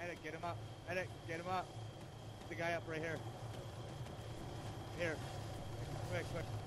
Medic, get him up. Medic, get him up. The guy up right here. Here. Quick, quick.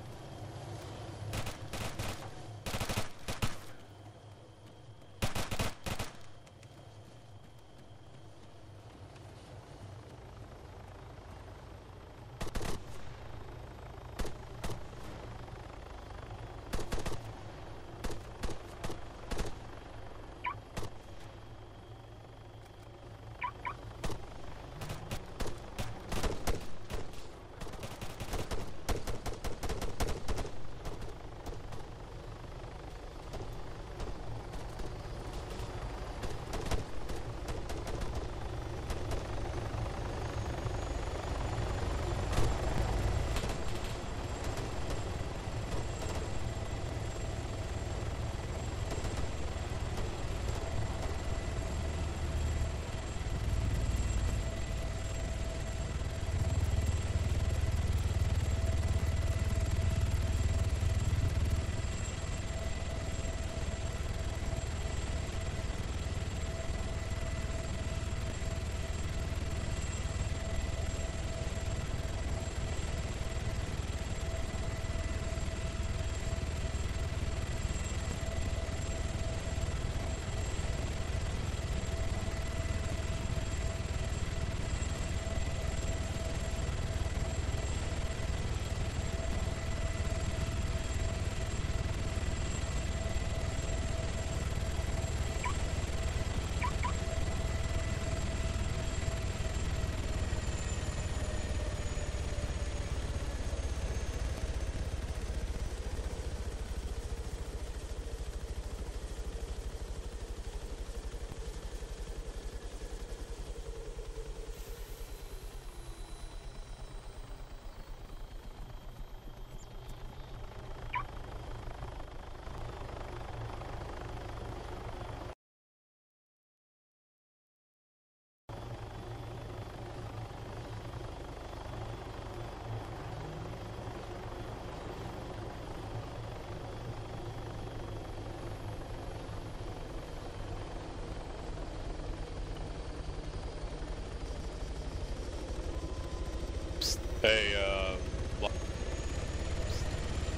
Hey, uh,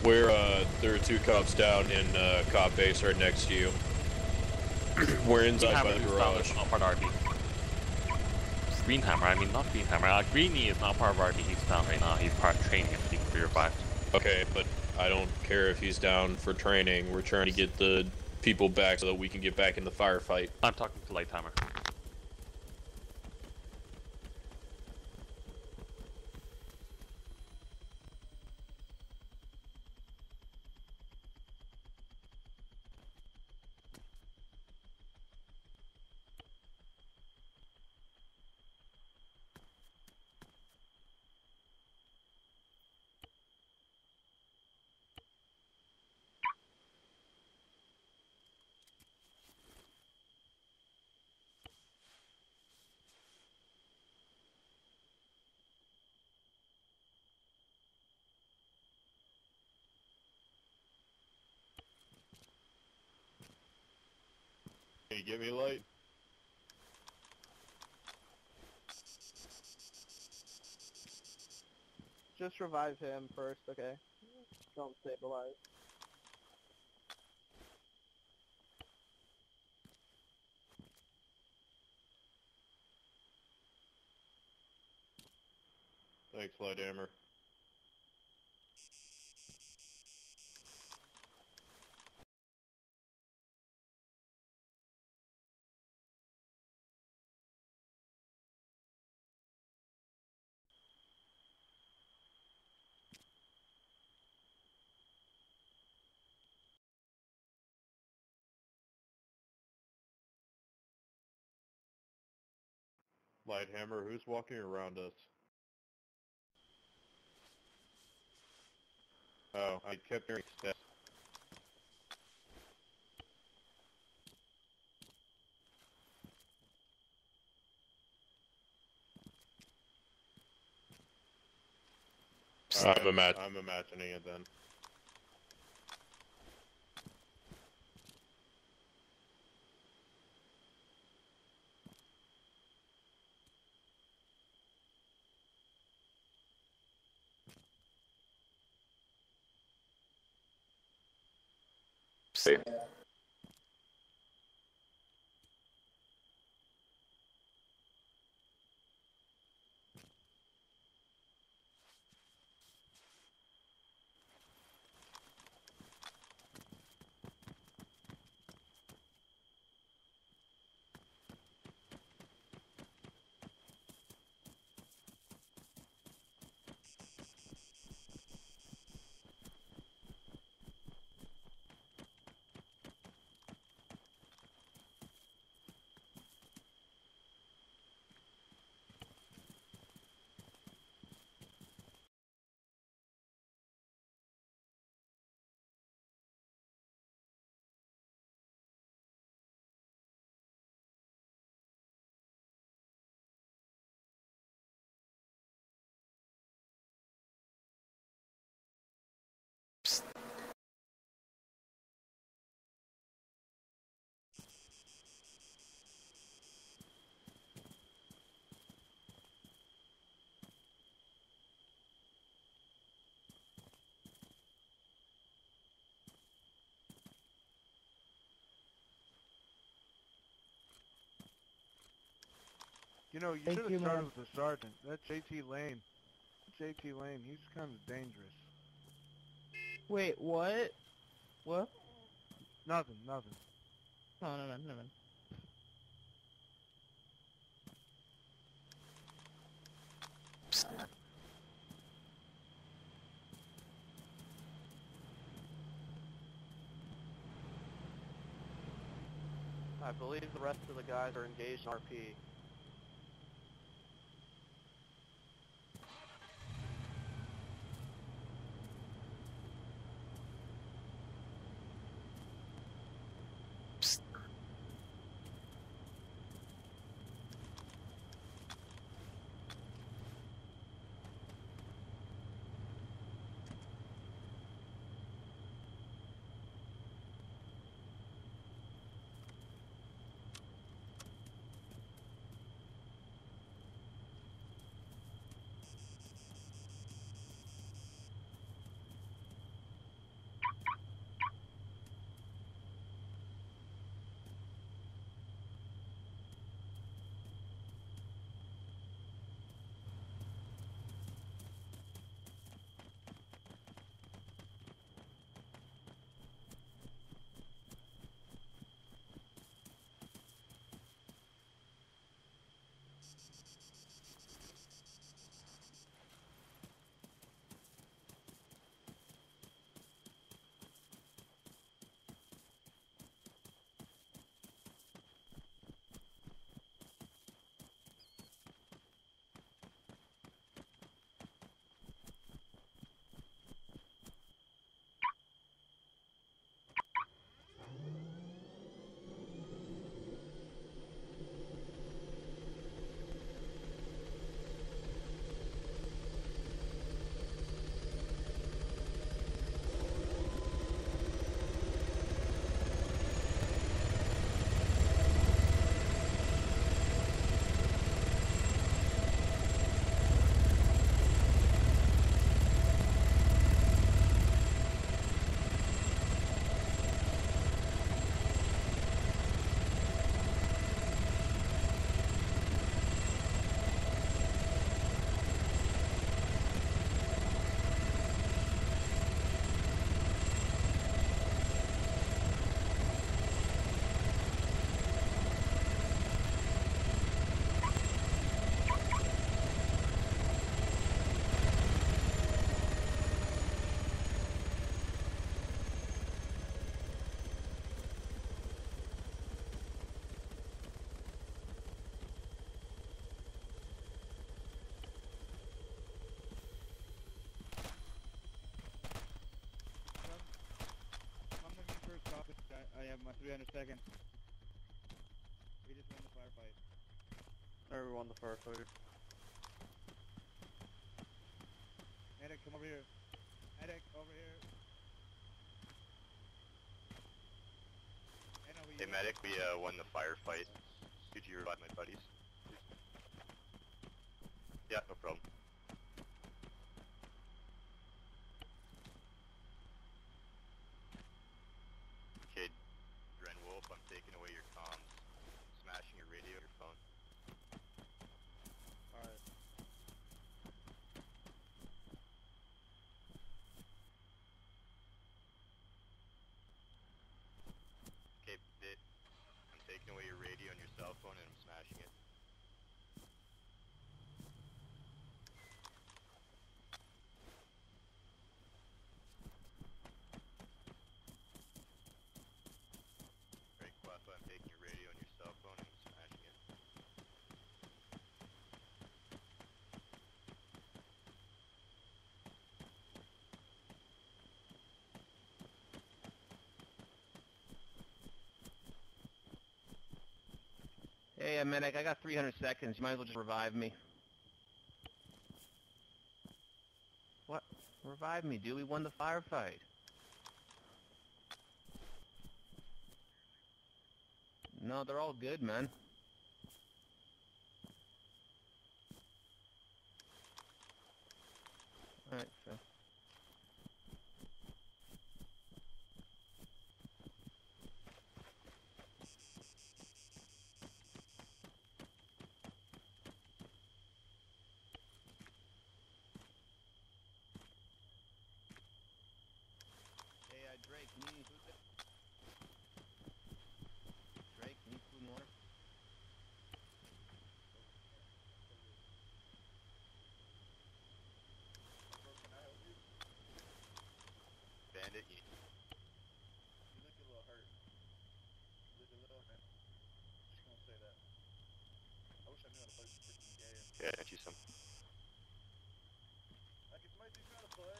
we're, uh, there are two cops down in, uh, cop base right next to you. we're inside by the garage. Not part of RD. Greenhammer, I mean not Greenhammer. Uh, Greeny is not part of RD. He's down right now. He's part of training. You for your fact. Okay, but I don't care if he's down for training. We're trying to get the people back so that we can get back in the firefight. I'm talking to Lighthammer. Can you get me light? Just revive him first, okay? Don't stabilize. Thanks, Lighthammer. Lighthammer, who's walking around us? Oh, I kept hearing steps. I'm, I'm imagining it then. See. You know, you Thank should have started ma'am. with the sergeant. That's JT Lane. JT Lane, he's kind of dangerous. Wait, what? What? Nothing, nothing. No, no, no, no, no. I believe the rest of the guys are engaged in RP. I, I have my 300 seconds. We just won the firefight. Everyone, the firefighter. Medic, come over here. Medic, over here. Anna, Hey medic, we uh, won the firefight. Could you revive my buddies? Yeah, no problem. Hey, uh, medic, I got 300 seconds. You might as well just revive me. What? Revive me, dude. We won the firefight. No, they're all good, man. Alright, so. Hey, uh, Drake, you need any food? there? Drake, you need food and water? Bandit, you look a little hurt. You look a little hurt. Just gonna say that. I wish I knew how to play freaking game. yeah, I you some. Like, if somebody teach me how to play.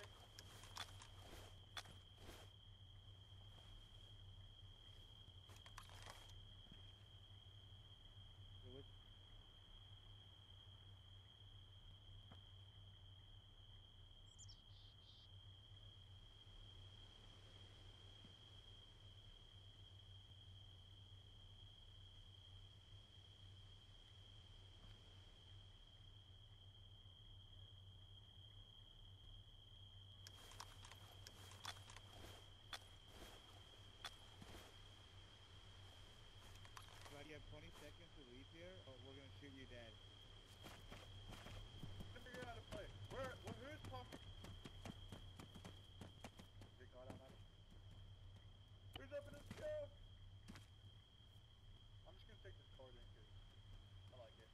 Hey, what- Glad you have 20 seconds to leave here, or we're gonna shoot you dead. Figure out how to play. Where? where who is talking? They got out. Who's up in this scope? I'm just gonna take this card in because I like it.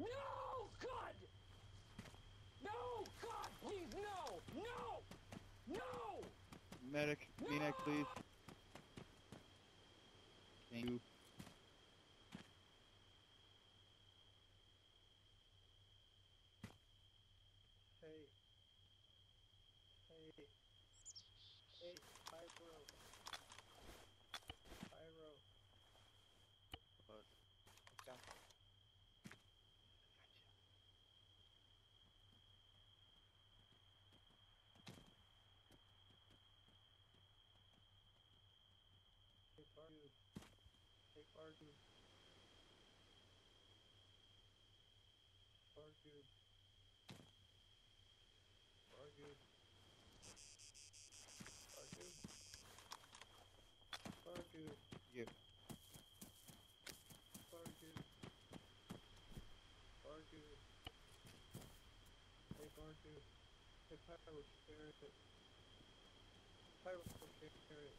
No! God! No! God, please, no! No! No! Medic, Phoenix, please. Thank you. Hey. Hey. Hey, Pyro. Pyro. What? Okay. Hey, Fargu. Hey, Fargu. Fargu. Fargu. Fargu. Fargu. You. Fargu. Fargu. Hey, Fargu. Hey, Pyro, carrot. Pyro, carrot.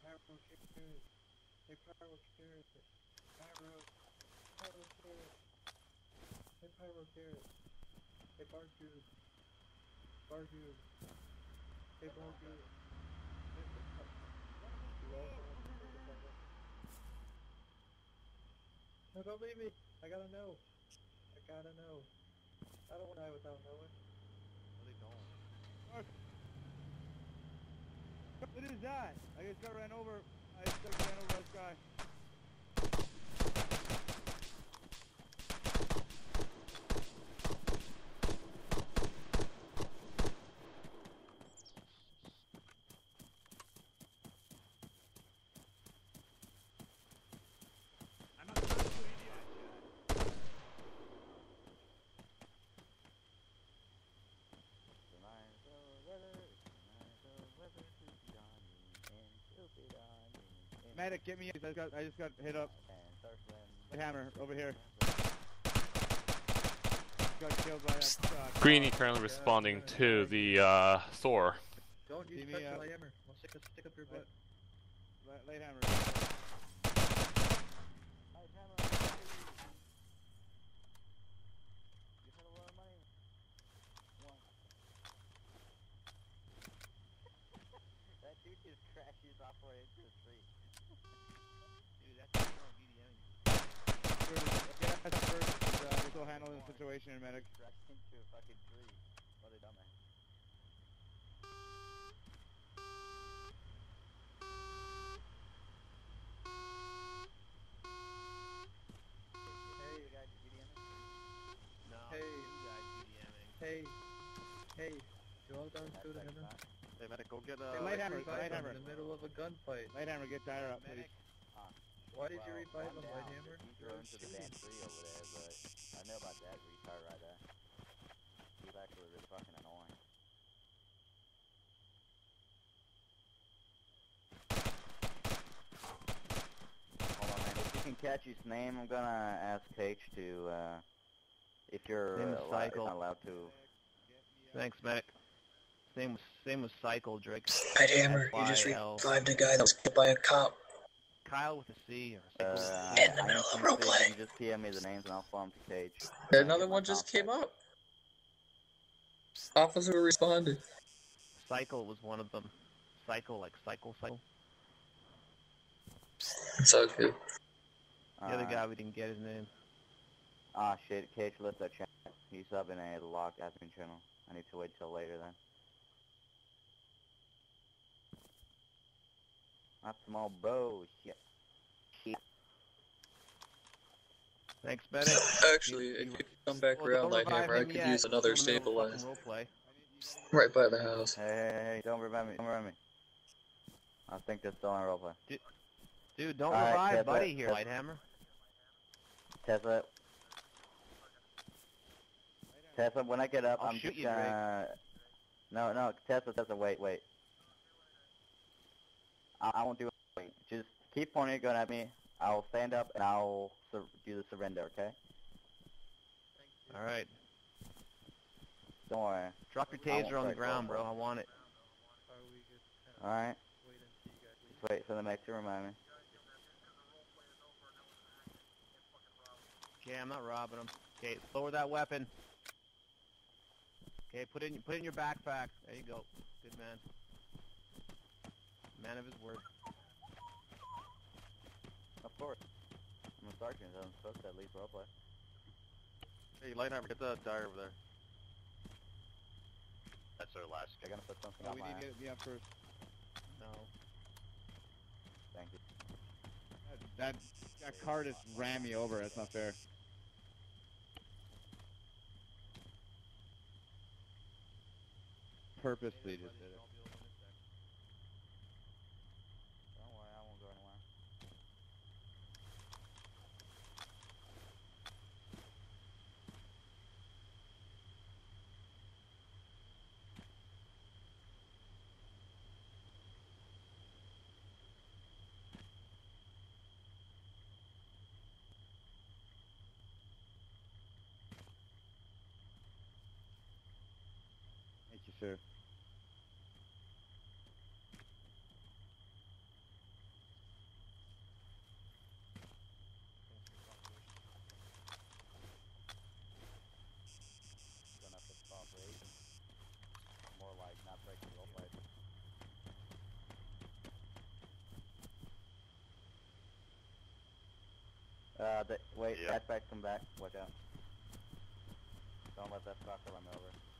Pyro carrot. Hey Pyro carrot. Pyro. Pyro carrot. Hey Pyro carrot. Hey Bargu. Bargu. Hey Bargu. No, don't leave me. I gotta know. I gotta know. I don't want to die without knowing. What is that? I just got ran over. I just got ran over this guy. I'm not supposed to do any of that shit. Medic, get me in. I just got, I just got hit up. Hammer, over here. Got killed by that, Greeny car. currently responding to the uh, Thor. Don't use use See me, uh, hammer. I'll stick, stick up your butt. Light, Lighthammer. Light hammer, please. You had a lot of money. One. that dude just crashes off way into the street. Dude, that's not VDM. Get us first. Uh, we're still handling the situation medic. Crashed into a fucking tree. What a dumbass. Hey, you guys VDM? No, Hey. you guys VDMing. Hey, hey, you all done That's like that. Hey, medic, go get, Hey, uh... hey, Lighthammer, light hammer. in the middle of a gunfight. Lighthammer, get tire up, medic. please. Medic. Why did you revive calm him, down. Lighthammer? He threw into the damn tree over there, but I know about that retard right there. He's actually really fucking annoying. Hold on, man. If you can catch his name, I'm gonna ask Cage to, uh, if you're Name uh, allo- Cycle. not allowed to. Thanks, medic. Same with same with Cycle, Drake. I'd hammer. You just revived a guy that was killed by a cop. Kyle with a C or Uh, Cycle. In the I middle of instantly roleplay. You just PM me the names and I'll form to Cage. Another one just came up. Officer responded. Cycle was one of them. Cycle, like cycle, cycle. It's all good. The other Uh, guy, we didn't get his name. Ah shit, Cage left that chat. He's up in a locked admin channel. I need to wait till later then. That's small bro shit. Shit. Thanks, medic. Actually, if you come back Well, around, don't revive Lighthammer, I him could yet. use another still in the middle of stabilize. fucking roleplay. Right by the house. Hey, hey, hey, don't revive me, don't revive me. I think they're still in roleplay. Dude, don't Alright, revive Tessa, buddy here, Tessa. Lighthammer. Tesla. Tessa, when I get up, I'll am shoot just you, Drake. gonna... No, no, Tessa, Tessa, wait, wait. I, I won't do anything. Just keep pointing your gun at me. I'll stand up and I'll do the surrender, okay? All right. Don't worry. Drop your taser on the ground, bro. I want it. Alright? Just wait for the mech to remind me. Okay, I'm not robbing him. Okay, lower that weapon. Okay, put it in put it in your backpack. There you go. Good man. Man of his word. Of course. I'm a sergeant, so I'm supposed to at least roleplay. Hey, Lighthammer, get the tire over there. That's our last They're gonna put something Oh, on we my need to get me up first. No. Thank you. That, that car just ran me over. That's not fair. Purposely just did it. Don't worry, I won't go anywhere. Thank you, sir. Gonna have to stop raging. More like not breaking roleplay. Uh, the, wait, Yeah. that back, come back. Watch out. Don't let that fucker run over.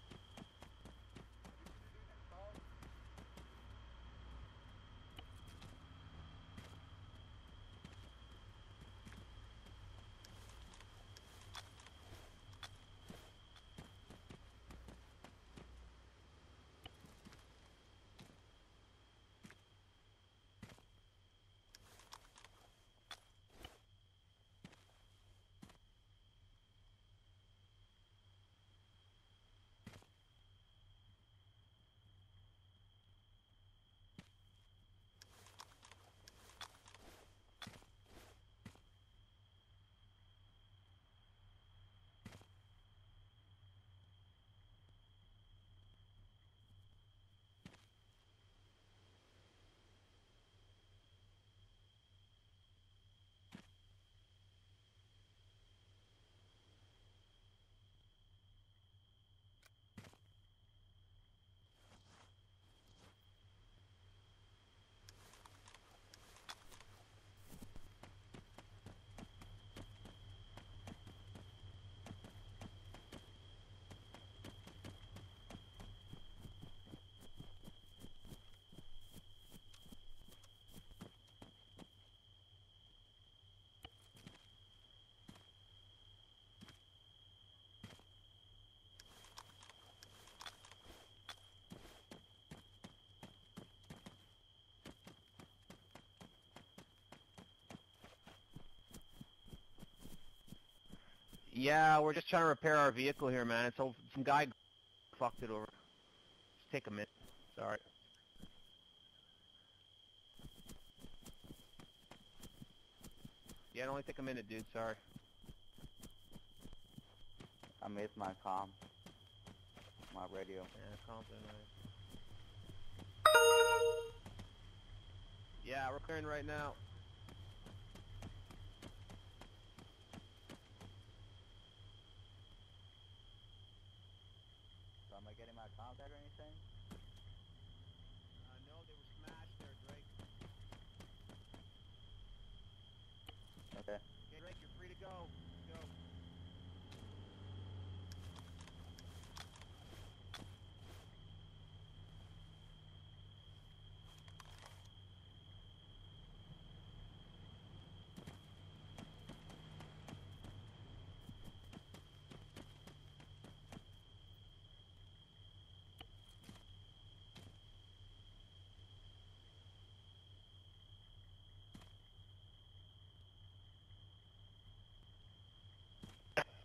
Yeah, we're just trying to repair our vehicle here, man. It's over, some guy fucked it over. Just take a minute. Sorry. Yeah, it only take a minute, dude. Sorry. I missed my comm. My radio. Yeah, calm down. Yeah, we're clearing right now. So am I getting my contact or anything? Uh, no, they were smashed there, Drake. Okay. Okay, Drake, you're free to go.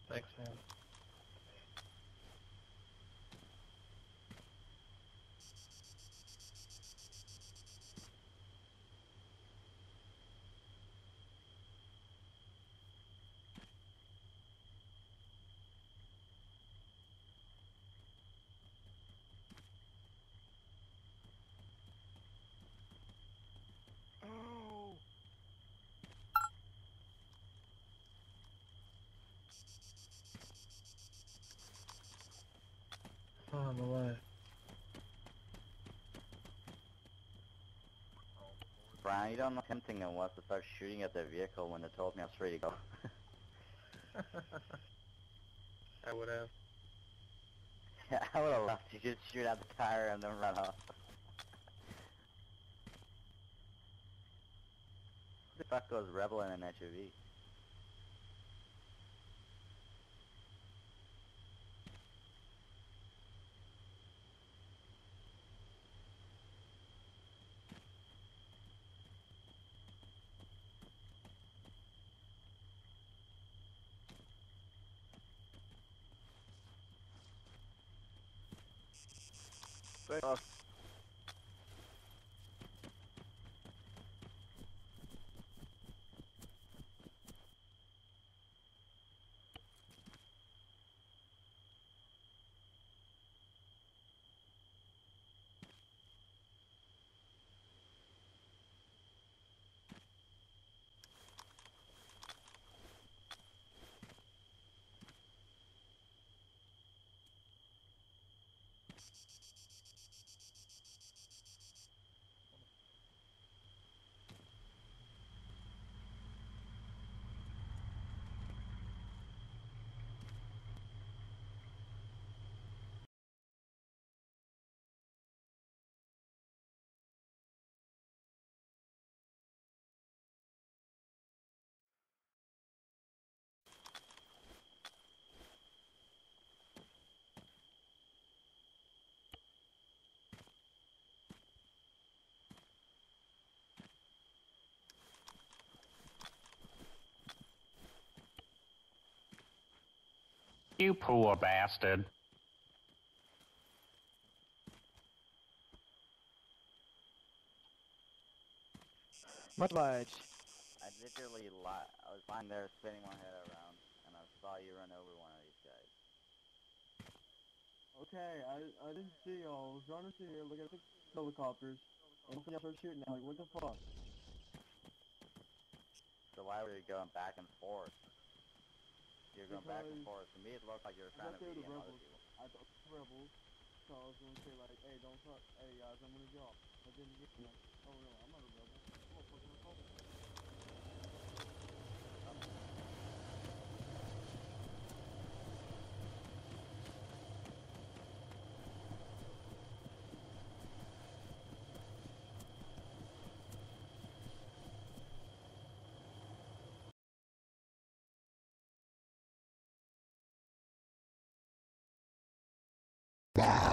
Thanks, man. Oh! Oh, my life. Brian, you don't know tempting it was to start shooting at the vehicle when they told me I was free to go. I would have. yeah, I would have left. You just shoot at the tire and then run off. Who the fuck goes rebel in an SUV? Straight off. You poor bastard. Much obliged. I literally li- I was lying there spinning my head around and I saw you run over one of these guys. Okay, I I didn't see y'all. I was running through here looking at the helicopters. And y'all started shooting at me. Like, what the fuck? So why were you going back and forth? You're going back and forth. To me it looked like you were I trying to be the in other people. I thought the rebels. So I was gonna say like, hey, don't fuck. Hey guys, I'm gonna drop. I didn't get you. Oh no, I'm not a rebel. I'm a fucking republic. Bah!